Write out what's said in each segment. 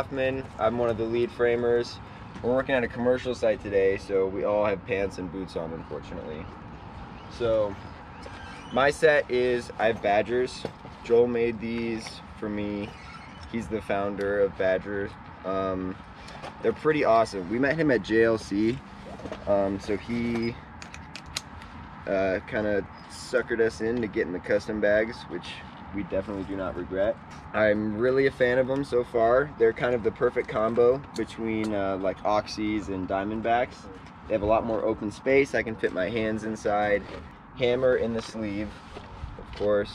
I'm I'm one of the lead framers. We're working at a commercial site today, so we all have pants and boots on, unfortunately. So, my set is I have Badgers. Joel made these for me. He's the founder of Badgers. Um, they're pretty awesome. We met him at JLC, um, so he uh, kind of suckered us into getting the custom bags, which we definitely do not regret. I'm really a fan of them so far. They're kind of the perfect combo between uh, like Oxys and Diamondbacks. They have a lot more open space. I can fit my hands inside. Hammer in the sleeve, of course.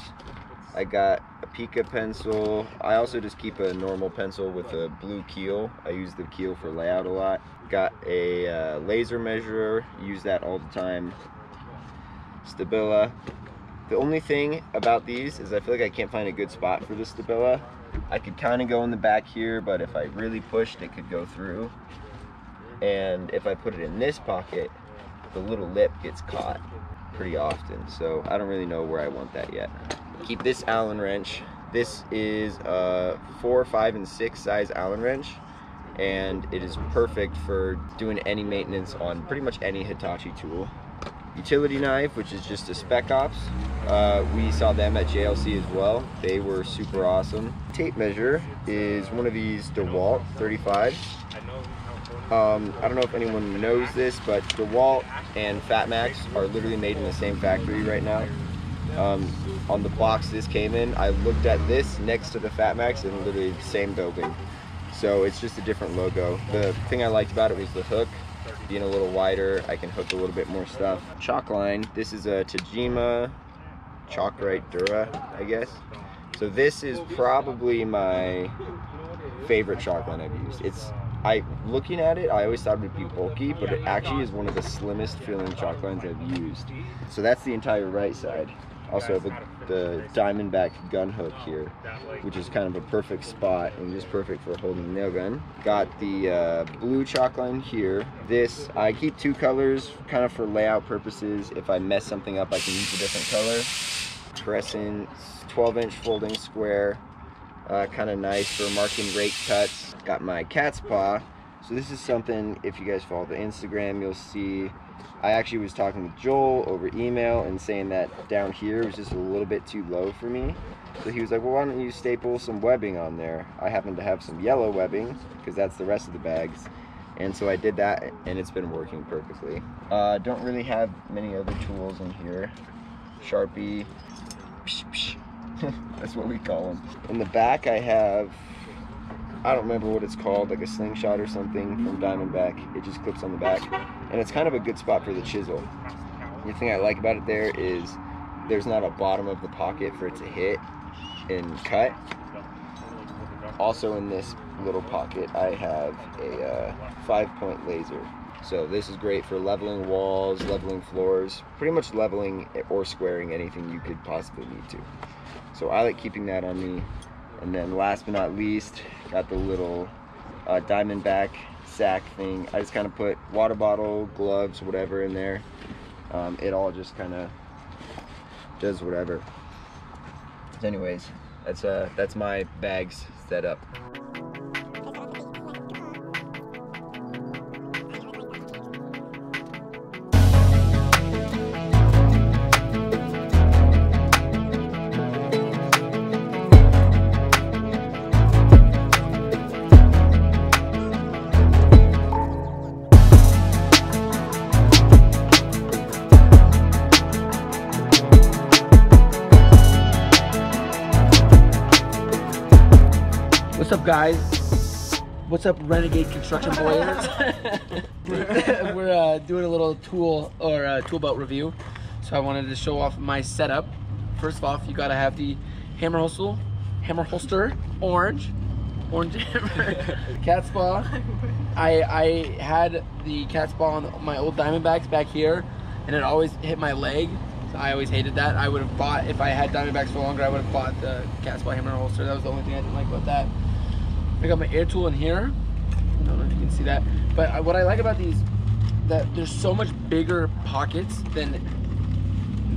I got a Pica pencil. I also just keep a normal pencil with a blue keel. I use the keel for layout a lot. Got a uh, laser measurer. Use that all the time. Stabila. The only thing about these is I feel like I can't find a good spot for the Stabila. I could kind of go in the back here, but if I really pushed, it could go through. And if I put it in this pocket, the little lip gets caught pretty often. So I don't really know where I want that yet. Keep this Allen wrench. This is a four, five, and six size Allen wrench. And it is perfect for doing any maintenance on pretty much any Hitachi tool utility knife, which is just a Spec Ops. Uh, we saw them at JLC as well. They were super awesome. Tape measure is one of these DeWalt 35s. Um, I don't know if anyone knows this, but DeWalt and Fatmax are literally made in the same factory right now. Um, on the box this came in, I looked at this next to the Fatmax and literally the same building. So it's just a different logo. The thing I liked about it was the hook being a little wider, I can hook a little bit more stuff. Chalk line, this is a Tajima Chalkrite Dura, I guess. So this is probably my favorite line I've used. It's I looking at it, I always thought it would be bulky, but it actually is one of the slimmest feeling chalk lines I've used. So that's the entire right side. Also a, the Diamondback gun hook here, which is kind of a perfect spot and just perfect for holding the nail gun. Got the uh, blue chalk line here. This, I keep two colors kind of for layout purposes. If I mess something up, I can use a different color. Crescent, 12 inch folding square. Uh, kind of nice for marking rake cuts. Got my cat's paw. So this is something, if you guys follow the Instagram, you'll see I actually was talking with Joel over email and saying that down here was just a little bit too low for me. So he was like, well, why don't you staple some webbing on there? I happen to have some yellow webbing because that's the rest of the bags. And so I did that and it's been working perfectly. Uh, don't really have many other tools in here. Sharpie, psh, psh. that's what we call them. In the back I have I don't remember what it's called, like a slingshot or something from Diamondback. It just clips on the back. And it's kind of a good spot for the chisel. The thing I like about it there is there's not a bottom of the pocket for it to hit and cut. Also in this little pocket, I have a uh, five point laser. So this is great for leveling walls, leveling floors, pretty much leveling or squaring anything you could possibly need to. So I like keeping that on me and then last but not least, got the little uh, Diamondback sack thing. I just kind of put water bottle, gloves, whatever in there. Um, it all just kind of does whatever. Anyways, that's uh, that's my bags set up, What's up, Renegade Construction Boys? We're uh, doing a little tool or uh, tool belt review. So I wanted to show off my setup. First off, you gotta have the hammer holster, hammer holster, orange, orange hammer, cat's paw. I I had the cat's paw on my old Diamondbacks back here, and it always hit my leg. So I always hated that. I would have bought if I had Diamondbacks for longer. I would have bought the cat's paw hammer holster. That was the only thing I didn't like about that. I got my air tool in here. I don't know if you can see that. But what I like about these, that there's so much bigger pockets than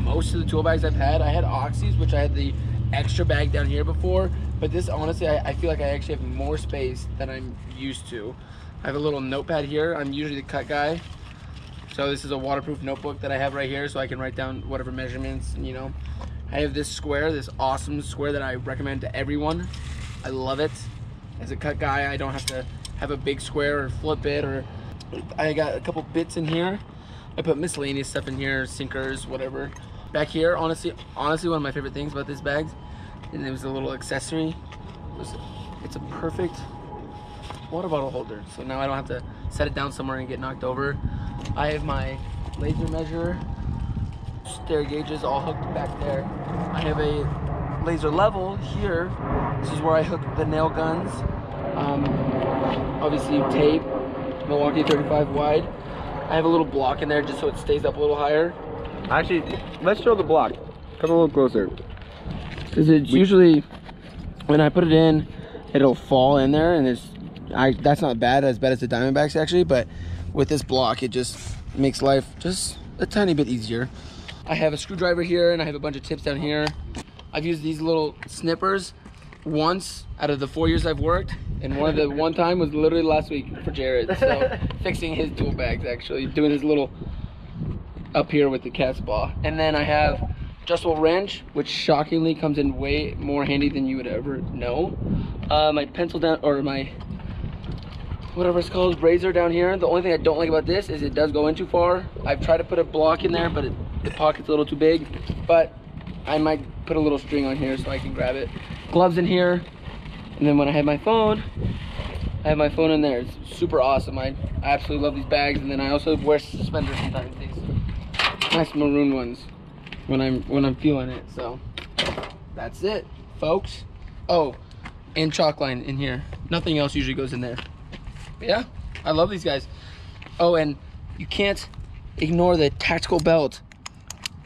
most of the tool bags I've had. I had Oxys, which I had the extra bag down here before. But this, honestly, I, I feel like I actually have more space than I'm used to. I have a little notepad here. I'm usually the cut guy. So this is a waterproof notebook that I have right here so I can write down whatever measurements, you know. I have this square, this awesome square that I recommend to everyone. I love it. As a cut guy, I don't have to have a big square or flip it or I got a couple bits in here. I put miscellaneous stuff in here, sinkers, whatever. Back here, honestly, honestly, one of my favorite things about this bag, and it was a little accessory. It was, it's a perfect water bottle holder. So now I don't have to set it down somewhere and get knocked over. I have my laser measure, stair gauges all hooked back there. I have a laser level here. This is where I hook the nail guns. Um, obviously tape, Milwaukee 35 wide. I have a little block in there just so it stays up a little higher. Actually, let's show the block. Come a little closer. Because it's usually, when I put it in, it'll fall in there and it's, I that's not bad, as bad as the Diamondbacks actually, but with this block, it just makes life just a tiny bit easier. I have a screwdriver here and I have a bunch of tips down here. I've used these little snippers once out of the four years I've worked, and one of the one time was literally last week for Jared. So fixing his tool bags actually, doing his little up here with the cat's paw. And then I have adjustable wrench, which shockingly comes in way more handy than you would ever know. Uh, my pencil down, or my whatever it's called, razor down here. The only thing I don't like about this is it does go in too far. I've tried to put a block in there, but it, the pocket's a little too big. But I might put a little string on here so I can grab it. Gloves in here. And then when I have my phone, I have my phone in there. It's super awesome. I I absolutely love these bags. And then I also wear suspenders sometimes. These nice maroon ones when I'm when I'm feeling it. So that's it, folks. Oh, and chalk line in here. Nothing else usually goes in there. But yeah, I love these guys. Oh, and you can't ignore the tactical belt.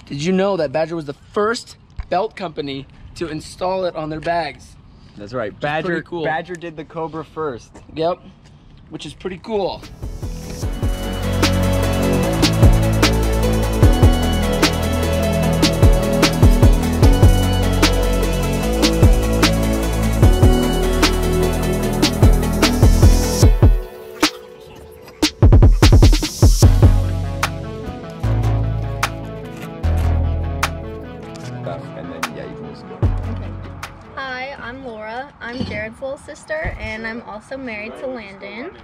Did you know that Badger was the first belt company to install it on their bags? That's right. Badger cool. Badger did the Cobra first. Yep, which is pretty cool. Also married to Landon.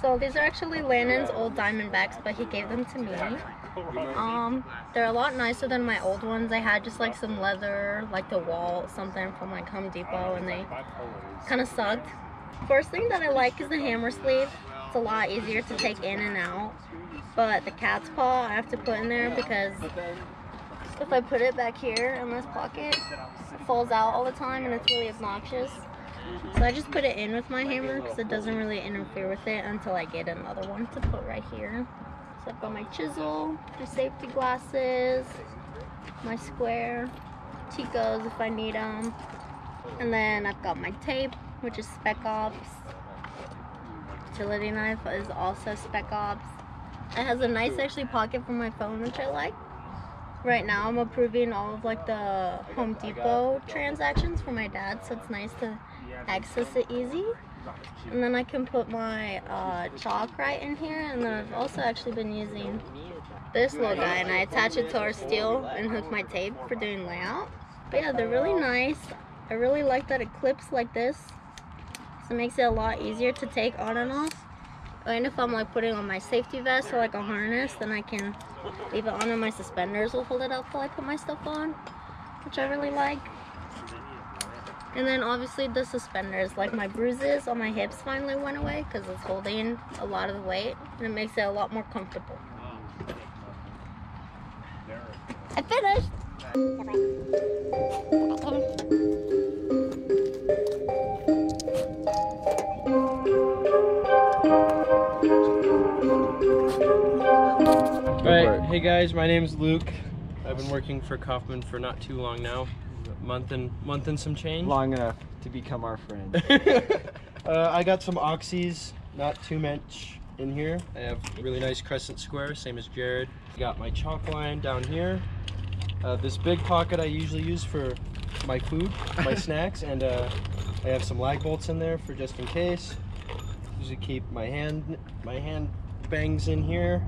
So these are actually Landon's old Diamondbacks, but he gave them to me. Um, they're a lot nicer than my old ones. I had just like some leather, like the wall, something from like Home Depot, and they kind of sucked. First thing that I like is the hammer sleeve. It's a lot easier to take in and out. But the cat's paw I have to put in there because if I put it back here in this pocket, it falls out all the time and it's really obnoxious. So I just put it in with my hammer because it doesn't really interfere with it until I get another one to put right here. So I've got my chisel, my safety glasses, my square, Ticos if I need them, and then I've got my tape, which is Spec Ops. Utility knife is also Spec Ops. It has a nice actually pocket for my phone, which I like. Right now, I'm approving all of like the Home Depot transactions for my dad, so it's nice to access it easy. And then I can put my uh, chalk right in here, and then I've also actually been using this little guy, and I attach it to our steel and hook my tape for doing layout. But yeah, they're really nice. I really like that it clips like this, so it makes it a lot easier to take on and off. And if I'm like putting on my safety vest or like a harness, then I can leave it on and my suspenders will hold it up while I put my stuff on, which I really like. And then obviously the suspenders, like my bruises on my hips finally went away because it's holding a lot of the weight and it makes it a lot more comfortable. I finished! All right, hey guys, my name is Luke. I've been working for Coffman for not too long now, a month and month and some change. Long enough to become our friend. uh, I got some oxys, not too much in here. I have a really nice crescent square, same as Jared. Got my chalk line down here. Uh, this big pocket I usually use for my food, my snacks, and uh, I have some lag bolts in there for just in case. Usually keep my hand my hand bangs in here.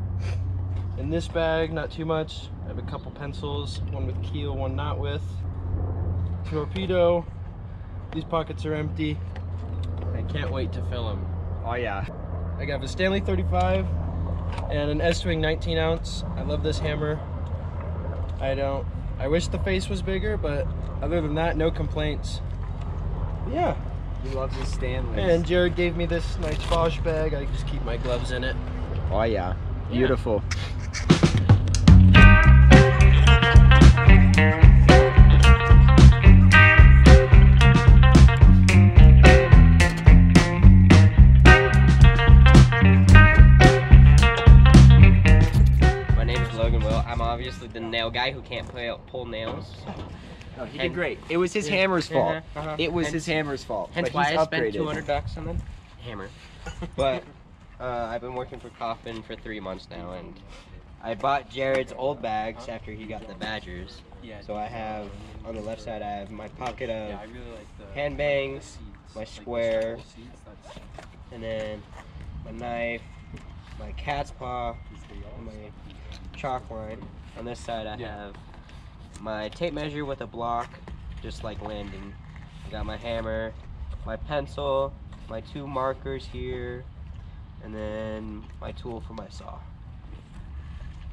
In this bag, not too much. I have a couple pencils, one with keel, one not with. Torpedo. These pockets are empty. I can't wait to fill them. Oh yeah. I got a Stanley 35 and an Estwing 19 ounce. I love this hammer. I don't, I wish the face was bigger, but other than that, no complaints. Yeah, He loves his Stanley. and Jared gave me this nice Bosch bag. I just keep my gloves in it. Oh yeah. Beautiful. Obviously guy who can't play, pull nails. No, he did great. It was his hammer's fault. Uh-huh, uh-huh. It was Hence- his hammer's fault. Hence why he's I spent 200 bucks on the hammer. But uh, I've been working for Coffman for three months now, and I bought Jared's old bags after he got the Badgers. So I have on the left side I have my pocket of hand bangs, my square, and then my knife, my cat's paw, and my chalk line. On this side I have my tape measure with a block, just like Landon. I got my hammer, my pencil, my two markers here, and then my tool for my saw.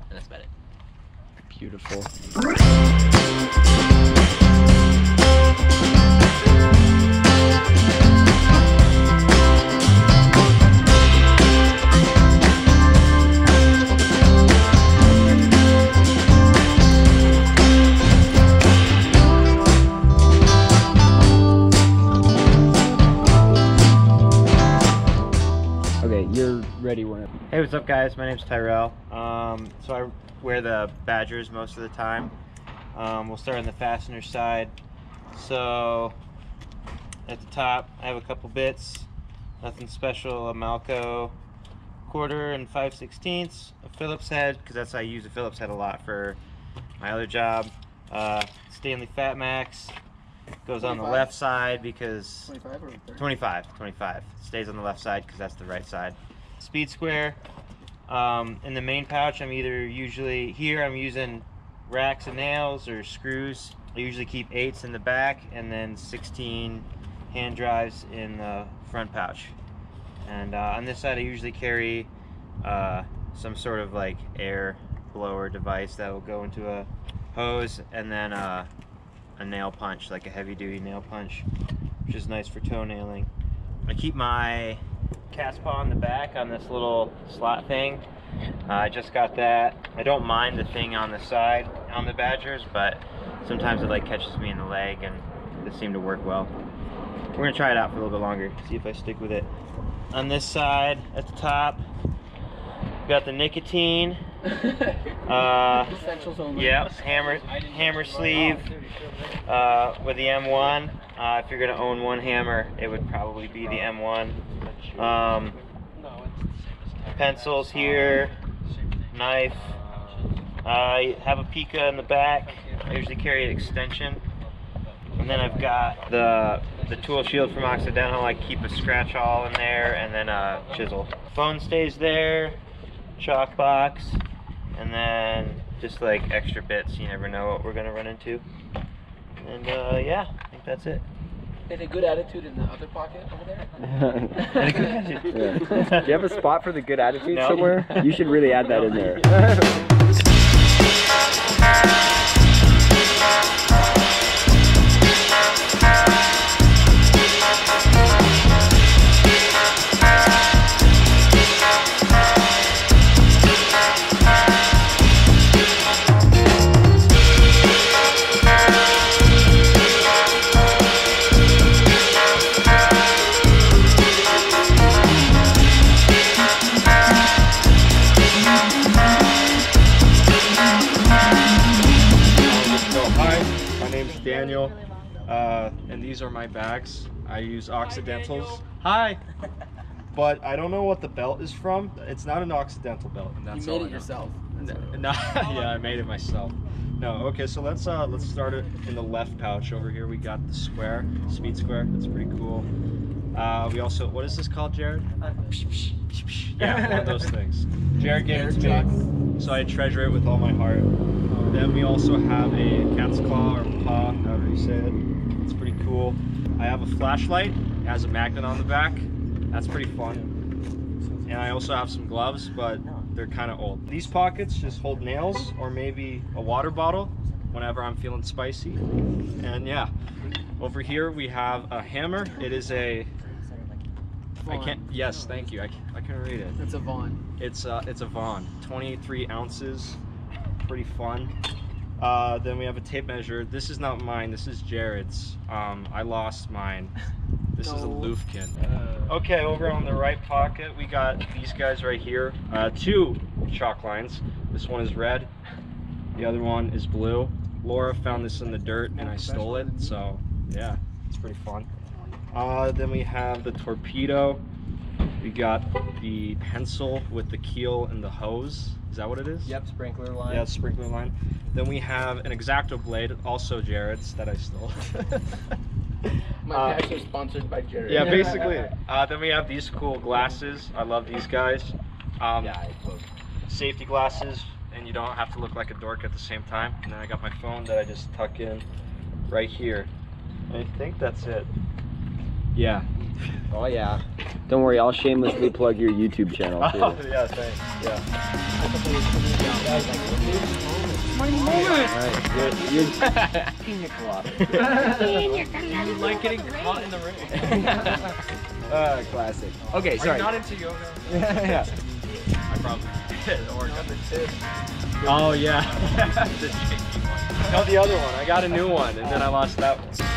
And that's about it. Beautiful. Hey, what's up, guys? My name's Tyrell. Um, so I wear the Badgers most of the time. Um, we'll start on the fastener side. So at the top, I have a couple bits. Nothing special. A Malco quarter and 5 sixteenths. A Phillips head, because that's how I use a Phillips head a lot for my other job. Uh, Stanley Fat Max goes on the left side because 25 or 30? 25, 25. Stays on the left side because that's the right side. Speed square. Um, in the main pouch, I'm either usually here. I'm using racks and nails or screws. I usually keep eights in the back and then 16 hand drives in the front pouch. And uh, on this side, I usually carry uh, some sort of like air blower device that will go into a hose and then uh, a nail punch, like a heavy duty nail punch, which is nice for toenailing. I keep my cat's paw in the back on this little slot thing. Uh, I just got that. I don't mind the thing on the side on the Badgers, but sometimes it like catches me in the leg and it seemed to work well. We're gonna try it out for a little bit longer, see if I stick with it. On this side, at the top, got the nicotine. Uh, Essentials only. Yep, hammer hammer sleeve uh, with the M1. Uh, if you're gonna own one hammer, it would probably be the M1. Um, pencils here, knife. I have a Pica in the back. I usually carry an extension. And then I've got the the tool shield from Occidental. I keep a scratch awl in there and then a chisel. Phone stays there, chalk box, and then just like extra bits. You never know what we're gonna run into. And uh, yeah, I think that's it. And a good attitude in the other pocket over there. Yeah. Do you have a spot for the good attitude No. somewhere? You should really add that No. in there. These are my bags. I use Occidentals. Hi! But I don't know what the belt is from. It's not an Occidental belt, and You that's made all I it yourself. N- No, yeah, I made it myself. No, okay, so let's uh let's start it in the left pouch over here. We got the square, speed square. That's pretty cool. Uh, we also what is this called, Jared? Yeah, one of those things. Jared gave it to me, so I treasure it with all my heart. Then we also have a cat's claw or paw, however you say it. Cool. I have a flashlight. It has a magnet on the back. That's pretty fun. And I also have some gloves, but they're kind of old. These pockets just hold nails or maybe a water bottle whenever I'm feeling spicy. And yeah, over here we have a hammer. It is a I can't. Yes, thank you. I, I can read it. It's a Vaughn. It's uh, it's a Vaughn, 23 ounces, pretty fun. Uh, then we have a tape measure. This is not mine. This is Jared's. Um, I lost mine. This is a No. Lufkin. Okay, over on the right pocket, we got these guys right here. Uh, two chalk lines. This one is red. The other one is blue. Laura found this in the dirt and I stole it. So yeah, it's pretty fun. Uh, then we have the torpedo. We got the pencil with the keel and the hose. Is that what it is? Yep, sprinkler line. Yeah, sprinkler line. Then we have an X-Acto blade, also Jared's, that I stole. My Uh, are sponsored by Jared. yeah, basically. Uh, then we have these cool glasses. I love these guys. Um, Yeah, I. Safety glasses, and you don't have to look like a dork at the same time. And then I got my phone that I just tuck in right here. I think that's it. Yeah. Oh yeah. Don't worry, I'll shamelessly plug your YouTube channel too. Oh, yeah, thanks. Yeah. Alright, you're, you're Pina colada. like getting caught in the ring. uh, classic. Okay, sorry. into yoga? yeah. I probably did. Or Oh yeah. the shaky one. No, the other one. I got a new one, and then I lost that one.